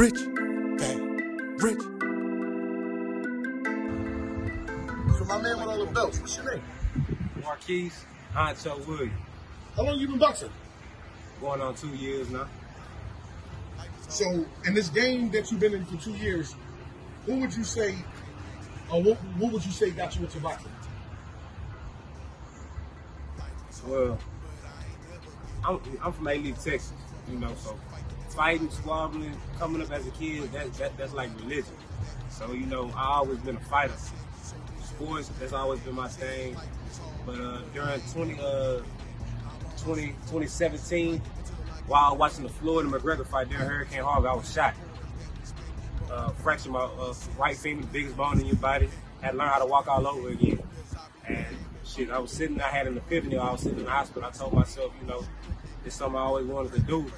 Rich, bad, rich. So my man with all the belts, what's your name? Marquise Honcho Williams. How long you been boxing? Going on two years now. So in this game that you've been in for two years, who would you say, or what, what would you say got you into boxing? Well, I'm, I'm from Alief, Texas, you know, so fighting, squabbling, coming up as a kid, that, that that's like religion. So, you know, I always been a fighter. Sports, that's always been my thing. But uh, during 20, uh, 20, 2017, while watching the Floyd and McGregor fight during Hurricane Harvey, I was shot. Uh, fractured my uh, right femur, biggest bone in your body. Had to learn how to walk all over again. And shit, I was sitting, I had an epiphany. I was sitting in the hospital. I told myself, you know, it's something I always wanted to do.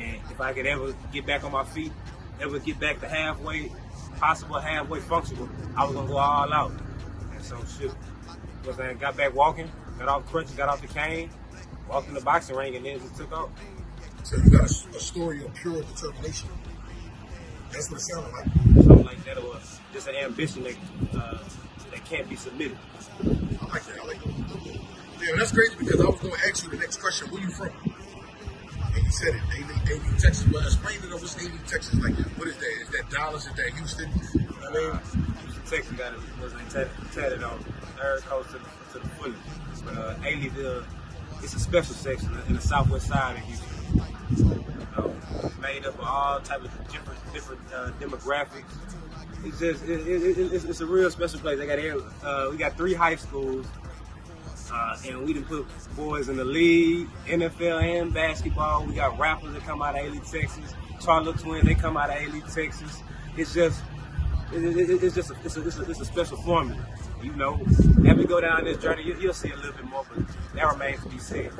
And if I could ever get back on my feet, ever get back to halfway, possible halfway functional, I was gonna go all out. And so shit, was I got back walking, got off crutches, got off the cane, walked in the boxing ring, and then just took off. So you got a, a story of pure determination. That's what it sounded like. Something like that, or just an ambition that uh, that can't be submitted. I like that. I like that. Yeah, that's crazy because I was going to ask you the next question. Where you from? You said it, Alief, Alief, Texas. Well, explain to them what's Texas like. What is that? Is that Dallas? Is that Houston? I mean? Houston, Texas got it was tatted, on third coast to the, to the fullest. But uh, Aileyville, it's a special section in the southwest side of Houston. Made up of all type of different different uh, demographics. It's just it, it, it, it's, it's a real special place. They got uh, we got three high schools. Uh, and we done put boys in the league, NFL and basketball. We got rappers that come out of Alief, Texas. Charlotte Twins, they come out of Alief, Texas. It's just, it, it, it's just, a, it's, a, it's, a, it's a special formula. You know, as we go down this journey, you, you'll see a little bit more, but that remains to be said.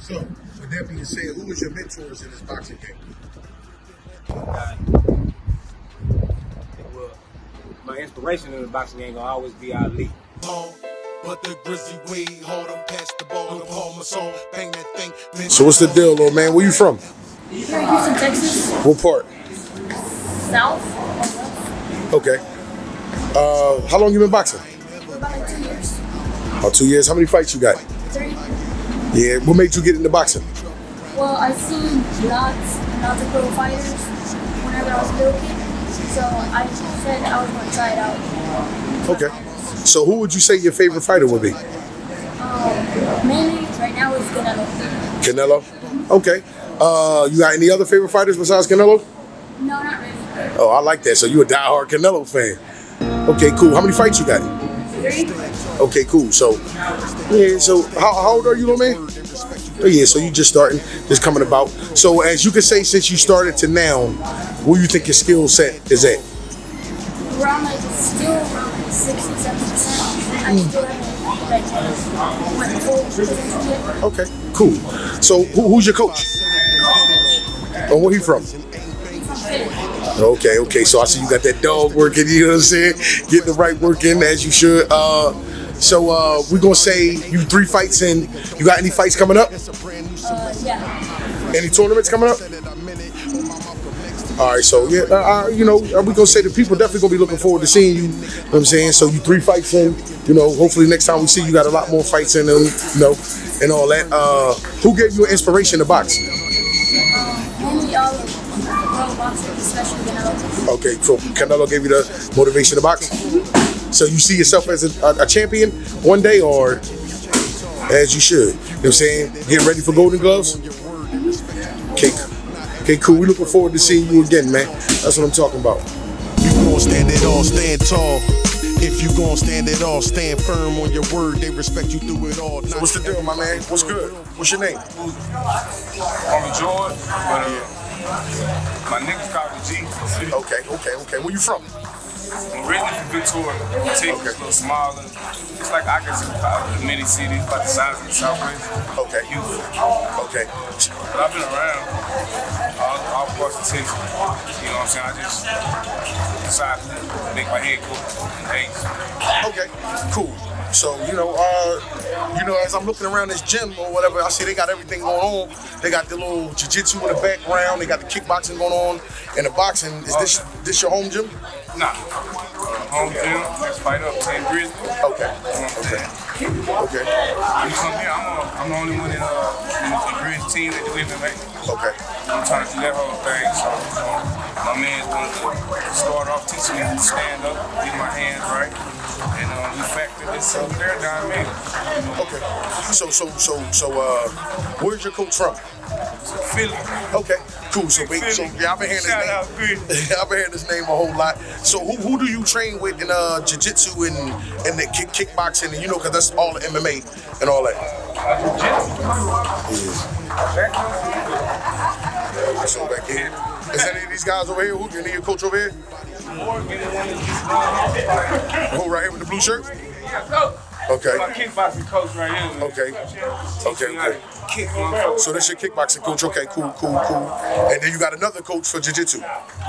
So, with that being said, who was your mentors in this boxing game? Uh, well, my inspiration in the boxing game gonna always be Ali. Long, but the grizzly weed, hold 'em, pass the ball, no palm song, bang that thing. So what's the deal, little man? Where you from? Here in Houston, Texas, What part? South. Okay. Uh, how long you been boxing? About like two years. About two years. How many fights you got? Three. Yeah. What made you get into boxing? Well, I seen lots and lots of pro fighters whenever I was a little kid. So I said I was going to try it out. Okay. So who would you say your favorite fighter would be? Um, mainly, right now, is Canelo. Canelo. Okay. Uh, you got any other favorite fighters besides Canelo? No, not really. Oh, I like that. So you a diehard Canelo fan? Okay, cool. How many fights you got? Three. Okay, cool. So, yeah. So how, how old are you, little man? Oh yeah. So you just starting, just coming about. So as you can say, since you started to now, where you think your skill set is at? Around like, still around like 60, 70%. I still haven't like went full. Okay, cool. So who, who's your coach? And where he from? Okay, okay. So I see you got that dog working. You know what I'm saying? Getting the right work in as you should. Uh, so uh, we're gonna say you three fights in. You got any fights coming up? Uh, yeah. Any tournaments coming up? All right, so yeah, uh, you know, we gonna say the people definitely gonna be looking forward to seeing you. You know what I'm saying? So you three fights in. You know, hopefully next time we see you got a lot more fights in them. You know, and all that. Uh, who gave you inspiration to box? Okay, so Canelo gave you the motivation to box. So you see yourself as a, a, champion one day, or as you should. You know what I'm saying? Getting ready for Golden Gloves. Okay, okay, cool. We looking forward to seeing you again, man. That's what I'm talking about. You gon' stand it all, stand tall. If you gon' stand it all, stand firm on your word. They respect you through it all. So what's the deal, my man? What's good? What's your name? Only George, but uh, my niggas call me G. Okay, okay, okay. Where you from? Originally from Victoria, Texas, a little smaller. It's like I guess a mini city, about the size of the Southwest. Okay, Houston. okay. But I've been around all, all parts of Texas. You know what I'm saying? I just decided to make my head go. Hey, Okay, cool. So you know, uh, you know, as I'm looking around this gym or whatever, I see they got everything going on. They got the little jiu-jitsu in the background. They got the kickboxing going on, and the boxing. Is this this your home gym? Nah. Uh, home gym, let's fight up Team Grizzley. Okay. Okay. Okay. You come here, I'm, a, I'm the only one in, uh, in the Grizzley team that do MMA. Okay. I'm trying to do that whole thing. So, know, my man's going to start off teaching me to stand up, get my hands right, and uh, we factor this paradigm in. You Okay. So so so so uh, where's your coach from? Philly. Okay. Cool. So wait. So yeah, I've been hearing Shout Grizzly. name. I've been hearing this name a whole lot. So who, who do you train with in uh jiu-jitsu and and the kick, kickboxing and you know because that's all the MMA and all that. So back here. Is any of these guys over here? Who any of your coach over here? Who right here with the blue shirt? Okay. My kickboxing coach right here. Okay. Okay, okay. Kick. So that's your kickboxing coach. Okay, cool, cool, cool. And then you got another coach for jiu-jitsu.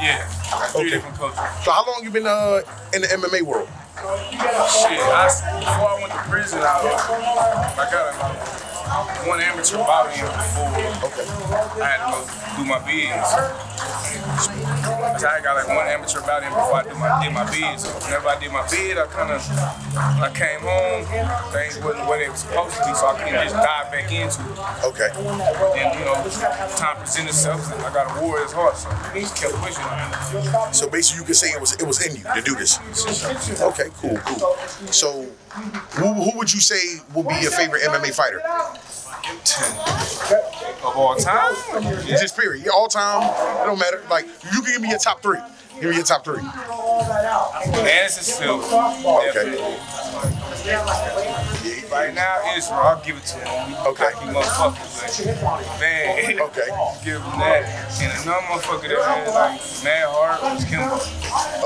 Yeah. Three Okay. different coaches. So how long you been uh, in the MMA world? Shit, I, before I went to prison, I, I got a, one amateur bout in before Okay. I had to go do my bids. I got like one amateur bout in before I did my, did my bid. So whenever I did my bid, I kind of, I came home, things wasn't where they were supposed to be, so I couldn't just dive back into it. Okay. And, you know, time presented itself, and I got a warrior's heart, so I just kept pushing. So basically, you can say it was it was in you to do this. Okay, cool, cool. So, who, who would you say will be your favorite MMA fighter? Of all time? Just period. All time. It don't matter. Like you can give me your top three. Give me your top three. Anderson Silva. Okay. Right now, Israel, I'll give it to him. Okay. Cocky motherfucker, but man, Okay. give him that. And another motherfucker that had like Mad Heart was Kimbo.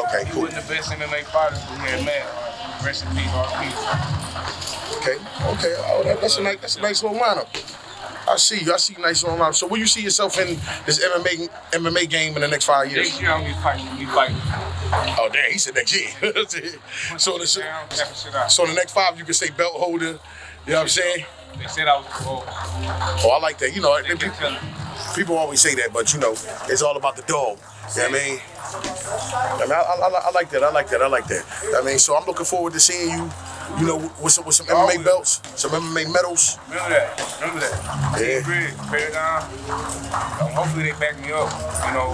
Okay, He cool. wasn't the best MMA fighters, but he had Mad Heart. Rest in peace, RP. Okay, okay. Oh, that, that's a nice, that's a nice little lineup. I see you. I see you. Nice little lineup. So, where you see yourself in this MMA MMA game in the next five years? Next year, I'm fighting. Fighting. Oh, damn. He said next year. so, the, Down, capping shit out. so the next five, you can say belt holder. You know what I'm saying? They said I was old. Oh, I like that. You know, They people, kept telling me. people always say that, but you know, it's all about the dog. You know what I mean? I, mean I, I, I like that. I like that. I like that. I mean, so I'm looking forward to seeing you. You know, with some with some MMA belts, some MMA medals. Remember that. Remember that. Yeah. Grid, Paradigm. Um, hopefully they back me up. You know,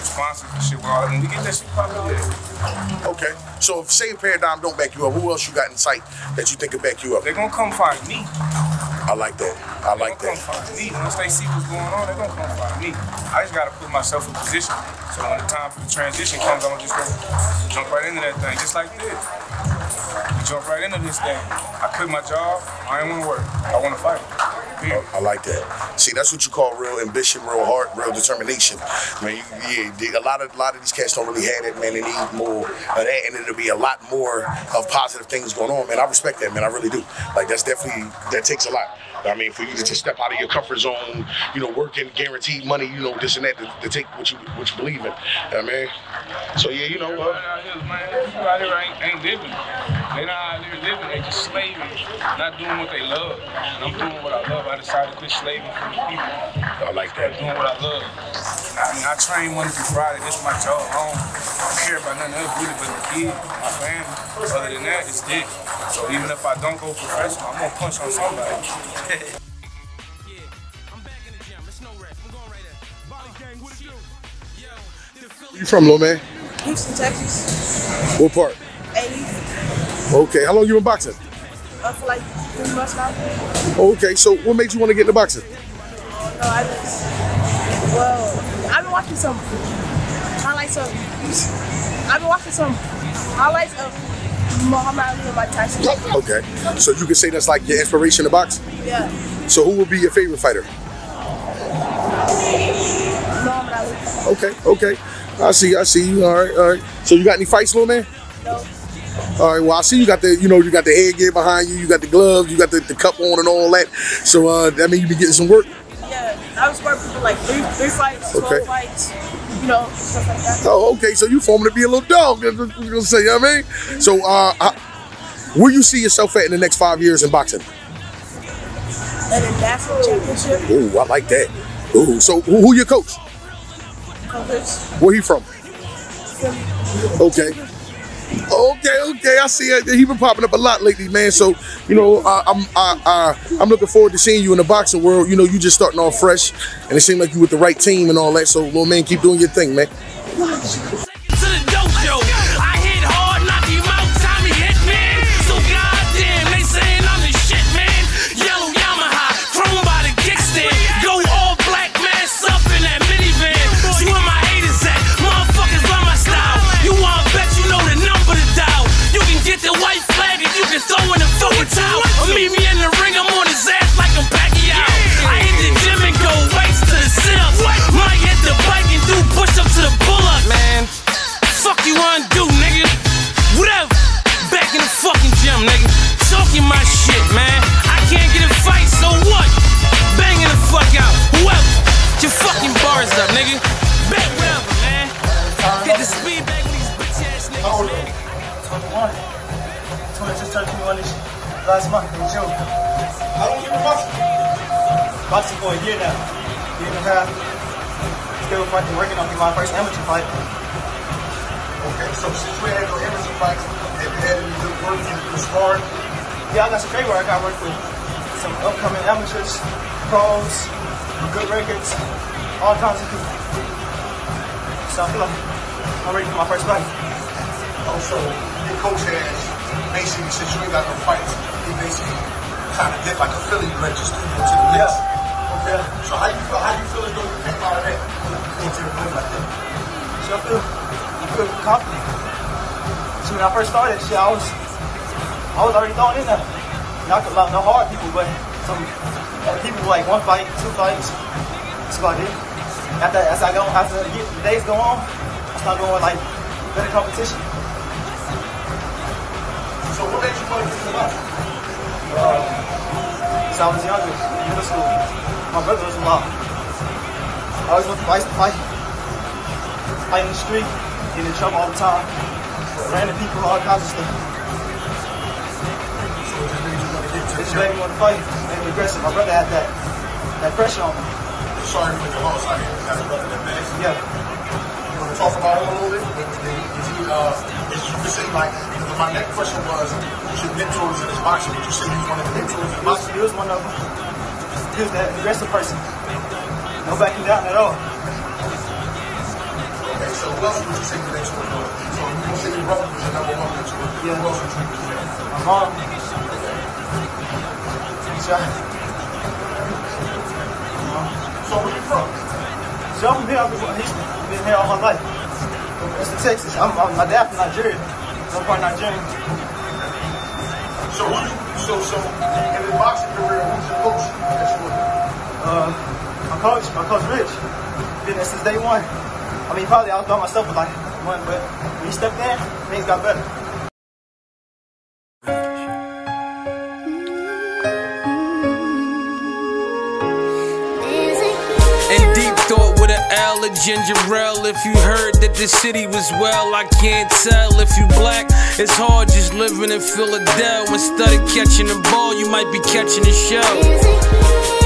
sponsors and shit. Well, when we get that shit popping, yeah. Okay. So if say Paradigm don't back you up, who else you got in sight that you think could back you up? They're gonna come find me. I like that. I They like that. come find me. Once they see what's going on, they're gonna come find me. I just gotta put myself in position. So when the time for the transition comes, I'm just gonna jump right into that thing, just like this. Jump right into this thing. I quit my job. I ain't wanna work. I wanna fight. Period. I like that. See, that's what you call real ambition, real heart, real determination. I mean, yeah, a lot of a lot of these cats don't really have that, man. They need more of that, and it'll be a lot more of positive things going on, man. I respect that, man. I really do. Like that's definitely that takes a lot. I mean, for you to just step out of your comfort zone, you know, working guaranteed money, you know, this and that, to, to take what you what you believe in. I mean, so yeah, you know, Everybody uh, out here, man, here ain't, ain't living. They not out there living, they just slaving, not doing what they love. And I'm doing what I love. I decided to quit slaving for the people. I like that. doing what I love. I mean, I train Monday through Friday. This is my job. I don't care about nothing else really but the kid, my family. Other than that, it's this. So even if I don't go professional, I'm back in the gym. It's no rest. I'm gonna punch on somebody. Where you from, little man? Houston, Texas. What part? 80. Okay, how long you been boxing? Up for like three months now. Okay, so what made you want to get into boxing? No, I just, well, I've been watching some highlights of, I've been watching some highlights of Muhammad Ali and Mike Tyson. Okay, so you can say that's like your inspiration to box. Yeah, So who would be your favorite fighter? Muhammad Ali. Okay, okay. I see, I see you. All right, all right. So you got any fights, little man? No, All right. Well, I see you got the, you know, you got the headgear behind you, you got the gloves, you got the, the cup on and all that. So uh, that mean you be getting some work. yeah, I was working for like three, three fights, 12 fights, you know, stuff like that. Oh, okay. So you forming to be a little dog. That's what I was gonna say. You know what I mean? So uh, how, Where you see yourself at in the next five years in boxing? And a national championship. Ooh, I like that. Ooh, so who, who your coach? Coverage. Where he from? Okay. Okay, okay, I see it. He been popping up a lot lately, man. So, you know, I, I'm I, I, I'm looking forward to seeing you in the boxing world. You know, you just starting off fresh, and it seemed like you with the right team and all that. So, little man, keep doing your thing, man. Month in June. How long you been boxing? Boxing for a year now. Year and a half. Still fucking working on my first amateur fight. Okay, so since you had no amateur fights, have you had any good work in the sparring? Yeah, I got some great work. I got work with some upcoming amateurs, pros, good records, all kinds of people. So I feel like I'm ready for my first fight. Also, your coach has basically, since you ain't got no fights, he basically kind of did like a Philly register to the list. Okay. So how you feel? How you feel as though you came out of that into the ring like that? So I feel, I feel confident. So when I first started, shit, I was, I was already thrown in there. Not a lot, no hard people, but some people like one fight, two fights. That's about it. After, as I go, after the days go on, I start going like better competition. So what made you want to get into boxing? Since I was younger, school, my brother was a law. I always wanted to fight, fight, fight in the street, get in trouble all the time, random people, all kinds of stuff. So it just made It me want to fight, made me aggressive. My brother had that, that pressure on me. Sorry for the loss. I got a brother that bad. Yeah. You want to talk about him a little bit? Is he, uh, is you could say like, my next question was, your mentors in this boxing? Would you say he's one of the mentors in boxing? he was one of them. He was that aggressive person. No backing down at all. Okay, so who else would you say your mentor was? So you gonna say your brother was your number one mentor? Yeah. Who else would you say? My mom. So, So where you from? so I'm from here. I've been, been here all my life. It's in Texas. I'm, I'm, my dad from Nigeria. I'm part Nigerian. So who you, so so in the boxing career, who's your coach that you? Uh, my coach, my coach Rich, been there since day one. I mean, probably I was by myself for like one, but when he stepped in, things got better. L, a ginger ale. If you heard that the city was well, I can't tell. If you black, it's hard just living in Philadelphia. Instead of catching the ball, you might be catching a it